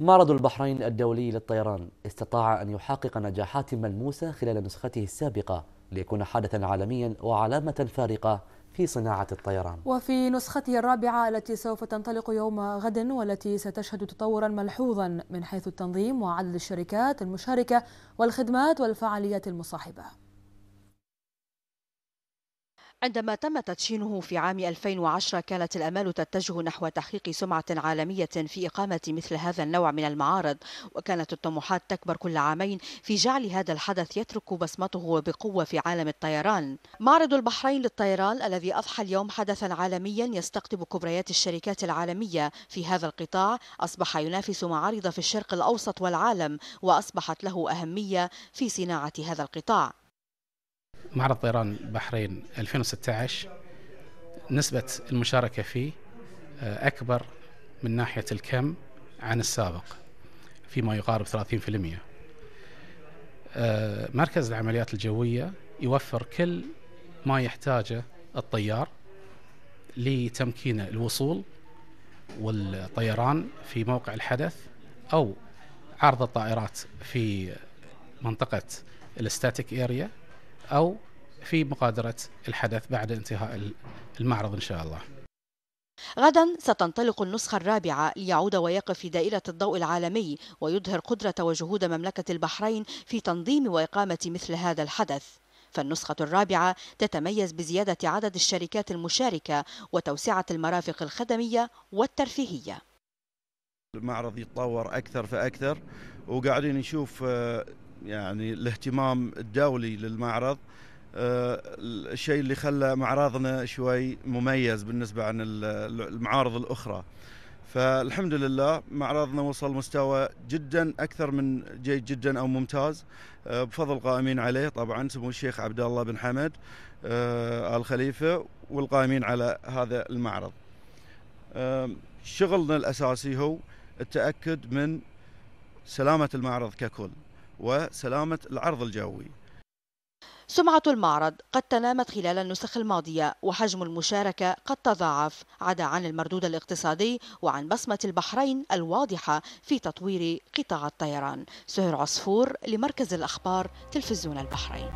معرض البحرين الدولي للطيران. استطاع أن يحقق نجاحات ملموسة خلال نسخته السابقة ليكون حدثا عالميا وعلامة فارقة في صناعة الطيران. وفي نسخته الرابعة التي سوف تنطلق يوم غد والتي ستشهد تطورا ملحوظا من حيث التنظيم وعدد الشركات المشاركة والخدمات والفعاليات المصاحبة. عندما تم تدشينه في عام 2010 كانت الأمال تتجه نحو تحقيق سمعة عالمية في إقامة مثل هذا النوع من المعارض وكانت الطموحات تكبر كل عامين في جعل هذا الحدث يترك بصمته بقوة في عالم الطيران. معرض البحرين للطيران الذي أضحى اليوم حدثا عالميا يستقطب كبريات الشركات العالمية. في هذا القطاع أصبح ينافس معارض في الشرق الأوسط والعالم وأصبحت له أهمية في صناعة هذا القطاع. معرض طيران البحرين 2016 نسبة المشاركة فيه آه، أكبر من ناحية الكم عن السابق فيما يقارب 30% آه، مركز العمليات الجوية يوفر كل ما يحتاجه الطيار لتمكين الوصول والطيران في موقع الحدث أو عرض الطائرات في منطقة الستاتيك اريا أو في مقادرة الحدث بعد انتهاء المعرض إن شاء الله. غدا ستنطلق النسخة الرابعة ليعود ويقف في دائرة الضوء العالمي ويظهر قدرة وجهود مملكة البحرين في تنظيم وإقامة مثل هذا الحدث. فالنسخة الرابعة تتميز بزيادة عدد الشركات المشاركة وتوسعة المرافق الخدمية والترفيهية. المعرض يتطور أكثر فأكثر وقاعدين نشوف آه، يعني الاهتمام الدولي للمعرض آه، الشيء اللي خلى معرضنا شوي مميز بالنسبة عن المعارض الأخرى. فالحمد لله معرضنا وصل مستوى جدا أكثر من جيد جدا أو ممتاز. آه، بفضل قائمين عليه طبعا سمو الشيخ عبد الله بن حمد آه، آل خليفة والقائمين على هذا المعرض. شغلنا الأساسي هو التأكد من سلامة المعرض ككل. وسلامة العرض الجوي. سمعة المعرض قد تنامت خلال النسخ الماضية وحجم المشاركة قد تضاعف عدا عن المردود الاقتصادي وعن بصمة البحرين الواضحة في تطوير قطاع الطيران. سهر عصفور لمركز الأخبار تلفزيون البحرين.